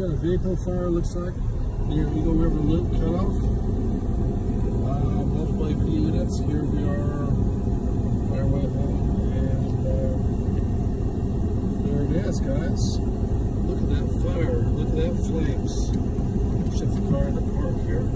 got a vehicle fire, looks like, near Eagle River Loop cutoff. Uh, multiple APD units. Here we are, fireway home, and uh, there it is, guys. Look at that fire. Look at that flames. Shift the car into park here.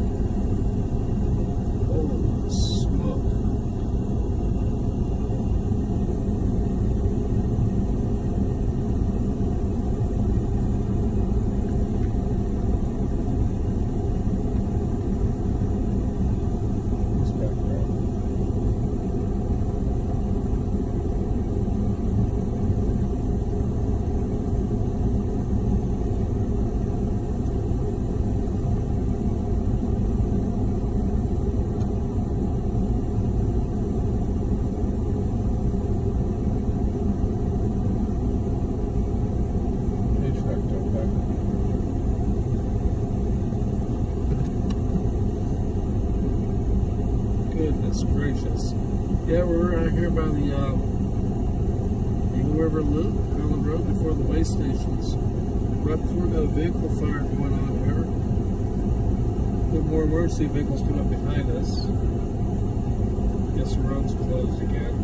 Gracious. Yeah, we're out here by the uh, Eagle River Loop, the road before the weigh stations. Right before a vehicle fire going on here. Little more emergency vehicles coming up behind us. Guess the road's closed again.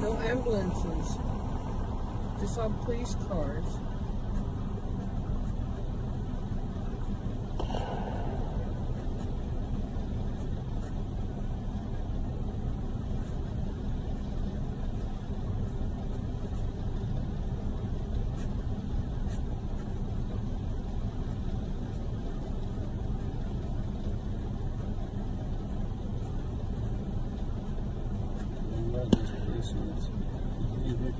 No ambulances, just all police cars.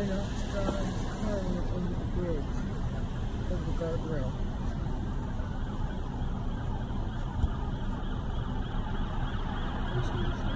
Went off to drive car over the bridge, over the guardrail. This is-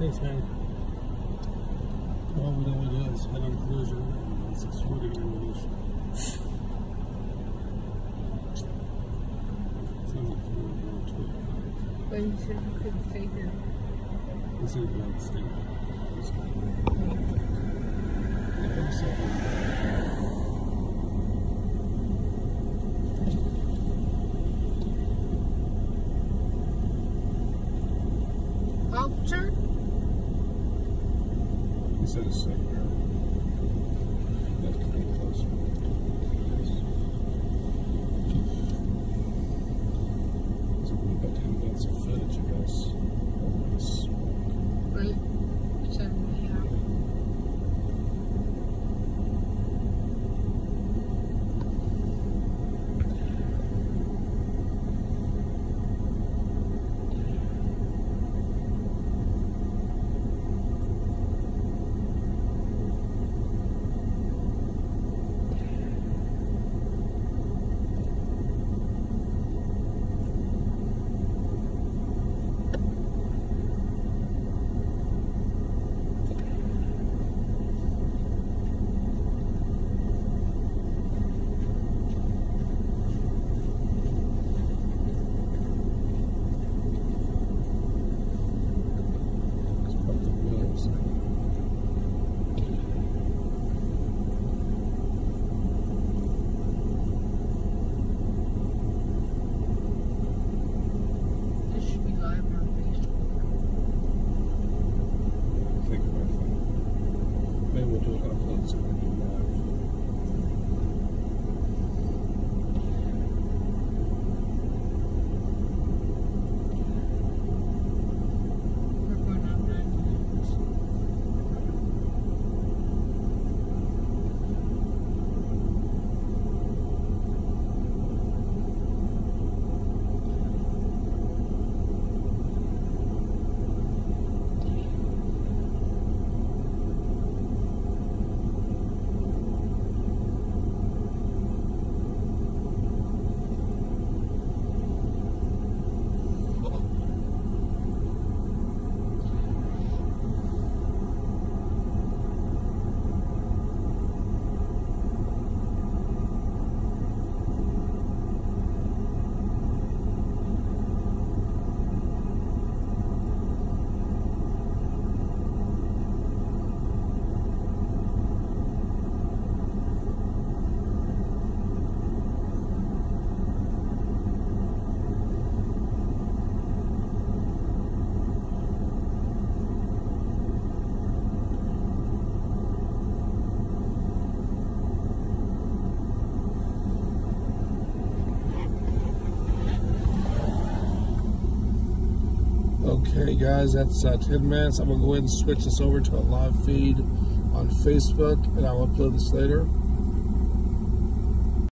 Thanks, man. All we know what it is head on collision. It's exploding ammunition. Sounds. But you said you couldn't me see. Officer? He said here. That could be closer. So we got ten minutes of footage, I guess. Holy smoke. Right. Seven and a half. It's quite the wheels. This should be live on Facebook. Think about that. Maybe we'll do an upload Okay, guys, that's uh, 10 minutes. I'm going to go ahead and switch this over to a live feed on Facebook, and I'll upload this later.